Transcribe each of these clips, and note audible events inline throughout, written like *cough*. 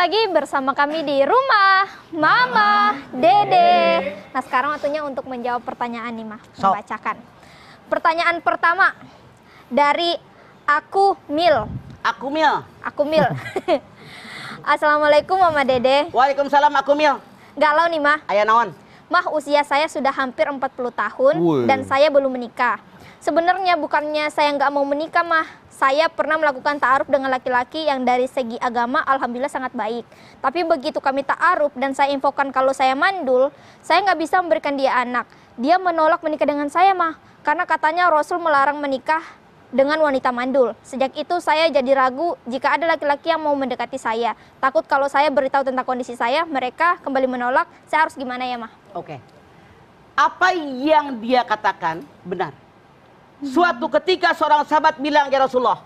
lagi bersama kami di rumah Mama Dede. Nah sekarang waktunya untuk menjawab pertanyaan nih Mah, membacakan. Pertanyaan pertama dari aku Mil. Aku Mil. Aku Mil. *laughs* Assalamualaikum Mama Dede. Waalaikumsalam aku Mil. Galau nih Mah. Ayah naon? Mah usia saya sudah hampir 40 tahun Wih. dan saya belum menikah. Sebenarnya bukannya saya nggak mau menikah mah, saya pernah melakukan ta'aruf dengan laki-laki yang dari segi agama alhamdulillah sangat baik. Tapi begitu kami ta'aruf dan saya infokan kalau saya mandul, saya nggak bisa memberikan dia anak. Dia menolak menikah dengan saya mah, karena katanya Rasul melarang menikah dengan wanita mandul. Sejak itu saya jadi ragu jika ada laki-laki yang mau mendekati saya. Takut kalau saya beritahu tentang kondisi saya, mereka kembali menolak. Saya harus gimana ya mah? Oke. Apa yang dia katakan benar. Suatu ketika seorang sahabat bilang ya Rasulullah,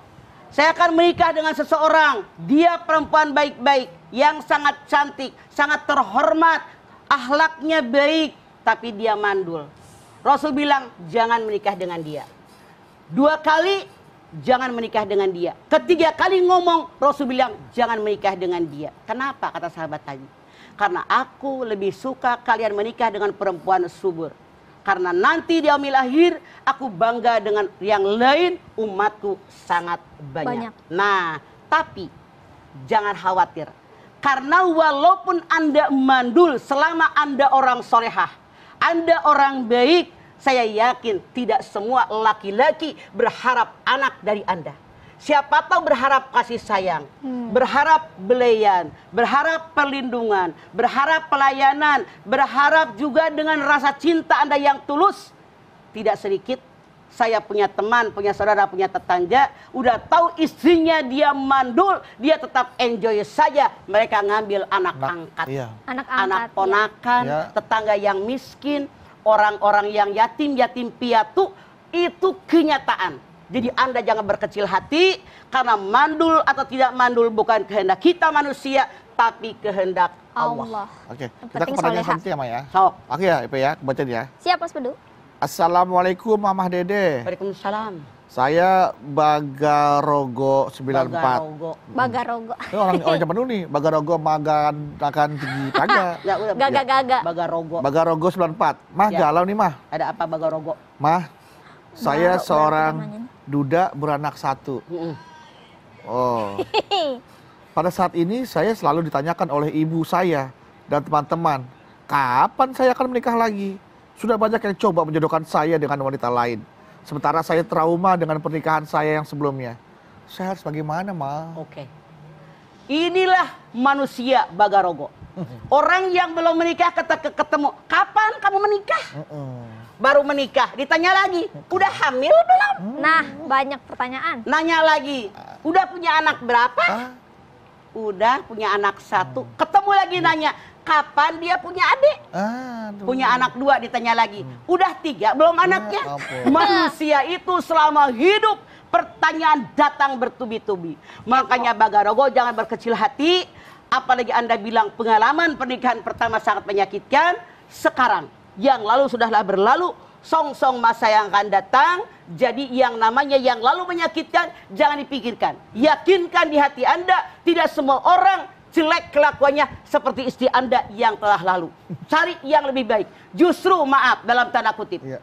saya akan menikah dengan seseorang. Dia perempuan baik-baik, yang sangat cantik, sangat terhormat, akhlaknya baik, tapi dia mandul. Rasul bilang jangan menikah dengan dia. Dua kali jangan menikah dengan dia. Ketiga kali ngomong Rasul bilang jangan menikah dengan dia. Kenapa kata sahabat tadi? Karena aku lebih suka kalian menikah dengan perempuan subur. Karena nanti di yaumil akhir aku bangga dengan yang lain umatku sangat banyak. Banyak. Nah, tapi jangan khawatir. Karena walaupun Anda mandul selama Anda orang solehah, Anda orang baik, saya yakin tidak semua laki-laki berharap anak dari Anda. Siapa tahu berharap kasih sayang, berharap belayan, berharap perlindungan, berharap pelayanan, berharap juga dengan rasa cinta Anda yang tulus. Tidak sedikit saya punya teman, punya saudara, punya tetangga, udah tahu istrinya dia mandul, dia tetap enjoy saja. Mereka ngambil anak Anak, angkat iya. Anak angkat. anak ya. ponakan, Ya. tetangga yang miskin, orang-orang yang yatim, yatim piatu, itu kenyataan. Jadi Anda jangan berkecil hati karena mandul atau tidak mandul bukan kehendak kita manusia, tapi kehendak Allah. Allah. Oke, kita ke pertanyaan selanjutnya ya, Ma ya. So, Oke ya, Ipe ya, baca ya. Siap Mas Bedu? Assalamualaikum Mamah Dede. Waalaikumsalam. Saya Bagarogo 94. Bagarogo. Bagarogo. Ini orang orang zaman dulu nih, Bagarogo magan akan tinggi paga. Ya. Gaga-gaga. Bagarogo. Bagarogo 94. Mah Ya. galau nih, Mah. Ada apa Bagarogo? Mah, saya Galau seorang. Duda beranak satu. Oh. *laughs* Pada saat ini saya selalu ditanyakan oleh ibu saya dan teman-teman, kapan saya akan menikah lagi? Sudah banyak yang coba menjodohkan saya dengan wanita lain. Sementara saya trauma dengan pernikahan saya yang sebelumnya. Saya harus bagaimana, Ma? Oke. Inilah manusia Bagarogo. *laughs* Orang yang belum menikah ketika ketemu, kapan kamu menikah? Mm-mm. Baru menikah, ditanya lagi, udah hamil belum? Nah, banyak pertanyaan. Nanya lagi, udah punya anak berapa? Ah, Udah punya anak satu. Ketemu lagi nanya, kapan dia punya adik? aduh. Punya anak dua ditanya lagi. Udah tiga, belum anaknya? ampun. Manusia itu selama hidup pertanyaan datang bertubi-tubi. Makanya Bagarogo jangan berkecil hati. Apalagi Anda bilang pengalaman pernikahan pertama sangat menyakitkan. Sekarang yang lalu sudahlah berlalu. Song-song masa yang akan datang. Jadi yang namanya yang lalu menyakitkan jangan dipikirkan. Yakinkan di hati Anda tidak semua orang jelek kelakuannya seperti istri Anda yang telah lalu. Cari yang lebih baik. Justru maaf dalam tanda kutip. Iya.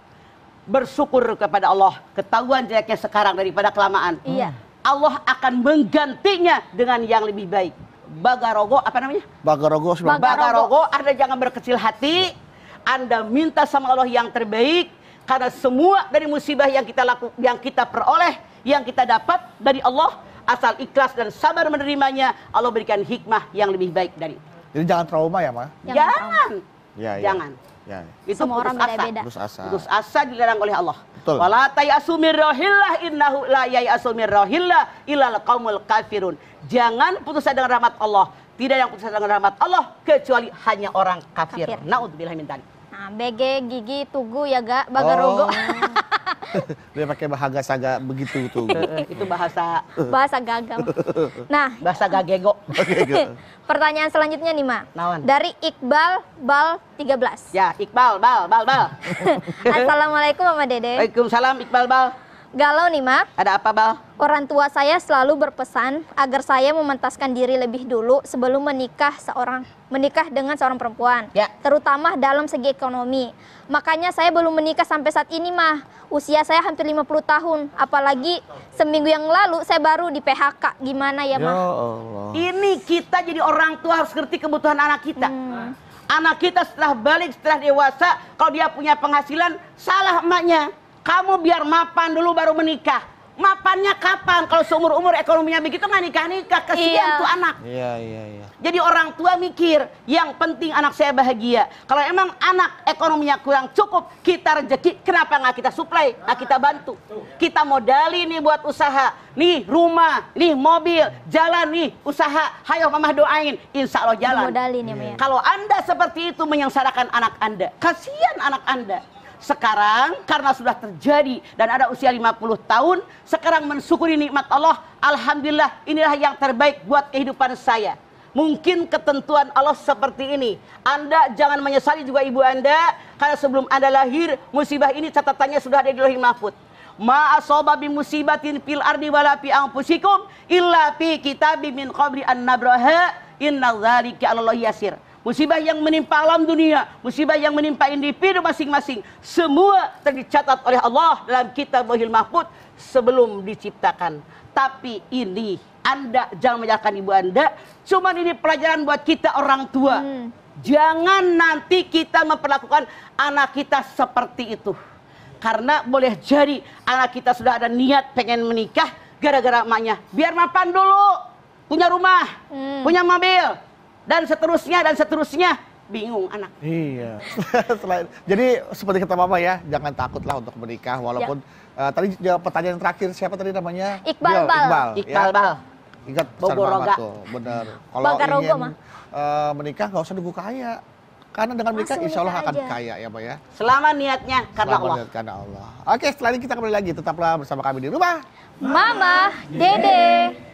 Bersyukur kepada Allah. Ketahuan jeleknya sekarang daripada kelamaan. Iya. Allah akan menggantinya dengan yang lebih baik. Bagarogo apa namanya? Bagarogo 94. Bagarogo, Anda jangan berkecil hati. Anda minta sama Allah yang terbaik karena semua dari musibah yang kita laku, yang kita peroleh, yang kita dapat dari Allah asal ikhlas dan sabar menerimanya, Allah berikan hikmah yang lebih baik dari itu. Jadi jangan trauma ya, Ma? Jangan Jangan. Ya, ya. Jangan. Ya. Itu Semua orang beda-beda. Putus asa. Putus asa dilarang oleh Allah. Betul. Wala tayasu min rahillah innahu la yayasu min rahillah illal qaumul kafirun. Jangan putus asa dengan rahmat Allah. Tidak yang putus asa dengan rahmat Allah kecuali hanya orang kafir. Kafir. Naudzubillah min dzalik. Nah, BG, Gigi, Tugu, ya gak? Bagarogo. Oh. *laughs* Dia pakai bahaga saga begitu tuh. *laughs* Eh, itu bahasa Bahasa gagal. Nah, bahasa gagego. *laughs* Gitu. pertanyaan selanjutnya nih, Ma. Naon? Dari Iqbal Bal 13. Ya, Iqbal, bal, bal, bal. Assalamualaikum Mama Dede. Waalaikumsalam Iqbal, bal. Galau nih, Ma. Ada apa, Bal? Orang tua saya selalu berpesan agar saya memantaskan diri lebih dulu sebelum menikah seorang menikah dengan seorang perempuan, Ya. terutama dalam segi ekonomi. Makanya saya belum menikah sampai saat ini, mah. Usia saya hampir 50 tahun, apalagi seminggu yang lalu saya baru di PHK. Gimana ya, Ya mah? Allah. Ini kita jadi orang tua harus ngerti kebutuhan anak kita. Hmm. Anak kita setelah balik, setelah dewasa, kalau dia punya penghasilan, salah emaknya. Kamu biar mapan dulu baru menikah. Mapannya kapan? Kalau seumur umur ekonominya begitu nggak nikah nikah, kasihan Iya. tuh anak. Iya, iya, iya. Jadi orang tua mikir, yang penting anak saya bahagia. Kalau emang anak ekonominya kurang cukup, kita rezeki, kenapa nggak kita supply, nggak kita bantu? Kita modali nih buat usaha. Nih rumah, nih mobil, jalan nih usaha. Hayo mama doain, insya Allah jalan. Modalin ya, Ma. ya. Kalau anda seperti itu menyengsarakan anak anda, kasihan anak anda. Sekarang karena sudah terjadi dan ada usia 50 tahun, sekarang mensyukuri nikmat Allah. Alhamdulillah inilah yang terbaik buat kehidupan saya. Mungkin ketentuan Allah seperti ini. Anda jangan menyesali juga ibu Anda karena sebelum Anda lahir musibah ini catatannya sudah ada di Lauhul Mahfuz. Ma bi musibatin fil ardi wala fi anfusikum illa fi kitabim min an nabraha inna dzalika Allah yasir. Musibah yang menimpa alam dunia, musibah yang menimpa individu masing-masing, semua tercatat oleh Allah dalam kitab Lauhul Mahfuz sebelum diciptakan. Tapi ini Anda jangan menyalahkan ibu Anda, cuman ini pelajaran buat kita orang tua. Hmm. Jangan nanti kita memperlakukan anak kita seperti itu. Karena boleh jadi anak kita sudah ada niat pengen menikah gara-gara emaknya. Biar mapan dulu, punya rumah, Hmm. punya mobil, dan seterusnya dan seterusnya. Bingung anak. Iya. *laughs* Selain, jadi seperti kata Mama ya, jangan takutlah untuk menikah walaupun eh, tadi jawab pertanyaan terakhir siapa tadi namanya? Iqbal, Bil, Bal. Iqbal, Iqbal ya. Bal. Ingat pesan Bogor Mama tuh, benar. Kalau ingin Ma. eh, menikah nggak usah nunggu kaya. Karena dengan menikah Langsung insya Allah akan aja. kaya ya Pak ya. Selama niatnya karena Selamat Allah. dan Karena Allah. Oke setelah ini kita kembali lagi. Tetaplah bersama kami di rumah. Mama, Dede.